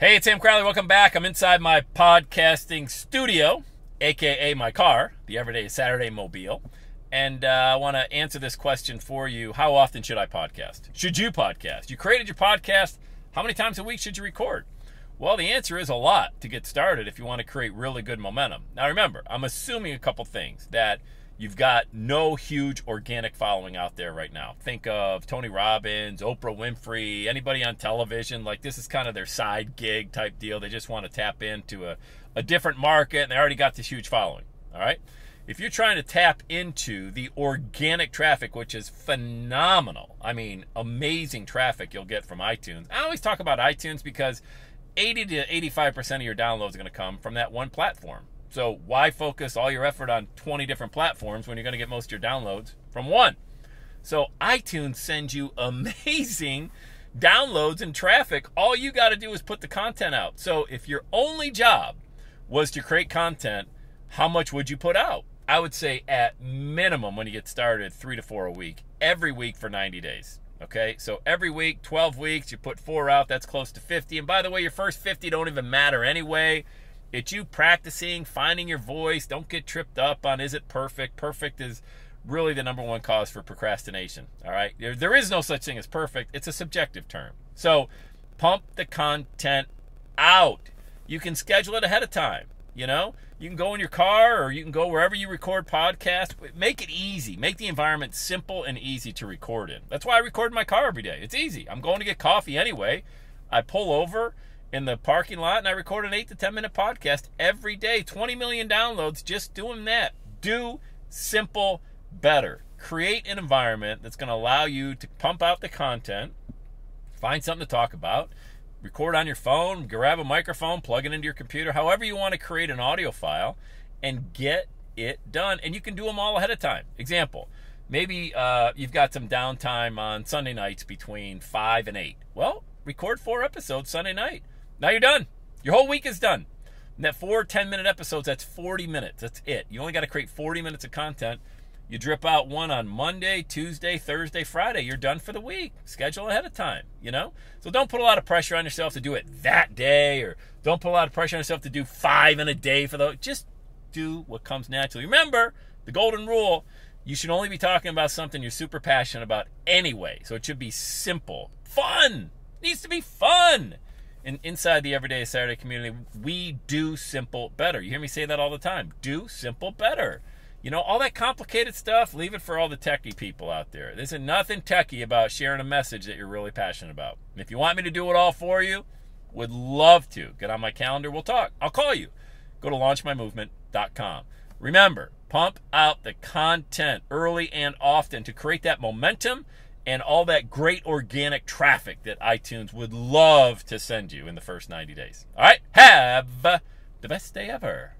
Hey, it's Sam Crowley. Welcome back. I'm inside my podcasting studio, aka my car, the Everyday Saturday Mobile. And uh, I want to answer this question for you. How often should I podcast? Should you podcast? You created your podcast. How many times a week should you record? Well, the answer is a lot to get started if you want to create really good momentum. Now, remember, I'm assuming a couple things that You've got no huge organic following out there right now. Think of Tony Robbins, Oprah Winfrey, anybody on television. Like this is kind of their side gig type deal. They just want to tap into a, a different market and they already got this huge following. All right. If you're trying to tap into the organic traffic, which is phenomenal, I mean, amazing traffic you'll get from iTunes. I always talk about iTunes because 80 to 85% of your downloads are going to come from that one platform. So why focus all your effort on 20 different platforms when you're going to get most of your downloads from one? So iTunes sends you amazing downloads and traffic. All you got to do is put the content out. So if your only job was to create content, how much would you put out? I would say at minimum when you get started, three to four a week, every week for 90 days. Okay, so every week, 12 weeks, you put four out, that's close to 50. And by the way, your first 50 don't even matter anyway. It's you practicing, finding your voice. Don't get tripped up on is it perfect. Perfect is really the number one cause for procrastination. All right. There, there is no such thing as perfect, it's a subjective term. So pump the content out. You can schedule it ahead of time. You know, you can go in your car or you can go wherever you record podcasts. Make it easy. Make the environment simple and easy to record in. That's why I record in my car every day. It's easy. I'm going to get coffee anyway. I pull over in the parking lot and I record an 8 to 10 minute podcast every day. 20 million downloads just doing that. Do simple better. Create an environment that's going to allow you to pump out the content, find something to talk about, record on your phone, grab a microphone, plug it into your computer, however you want to create an audio file, and get it done. And you can do them all ahead of time. Example, maybe uh, you've got some downtime on Sunday nights between 5 and 8. Well, record four episodes Sunday night. Now you're done. Your whole week is done. And that four 10 minute episodes, that's 40 minutes. That's it. You only got to create 40 minutes of content. You drip out one on Monday, Tuesday, Thursday, Friday. You're done for the week. Schedule ahead of time, you know? So don't put a lot of pressure on yourself to do it that day or don't put a lot of pressure on yourself to do five in a day for the just do what comes naturally. Remember, the golden rule, you should only be talking about something you're super passionate about anyway. So it should be simple. Fun. It needs to be fun in, inside the Everyday Saturday community, we do simple better. You hear me say that all the time. Do simple better. You know, all that complicated stuff, leave it for all the techie people out there. There's nothing techie about sharing a message that you're really passionate about. And if you want me to do it all for you, would love to. Get on my calendar, we'll talk. I'll call you. Go to launchmymovement.com. Remember, pump out the content early and often to create that momentum and all that great organic traffic that iTunes would love to send you in the first 90 days. All right, have the best day ever.